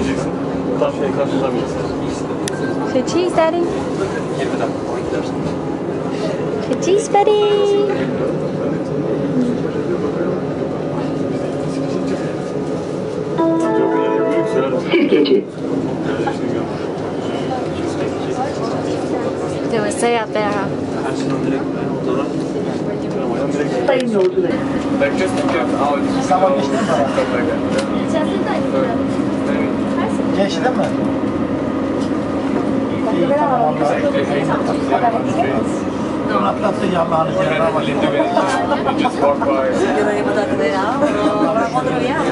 olunca birini durabileceksin. Tam şey. So cheese, Daddy. 20 dakika gidersin. So cheese, buddy. Çok iyi, büyük. Sirkeci. They would say up there, huh? Karşıdan direkt motora. Tramvaydan direkt. Sayın yolcular. Geçti mi? İyi tamam Allah'ım. Geçti mi? Io volevo dare una, però non lo troviamo.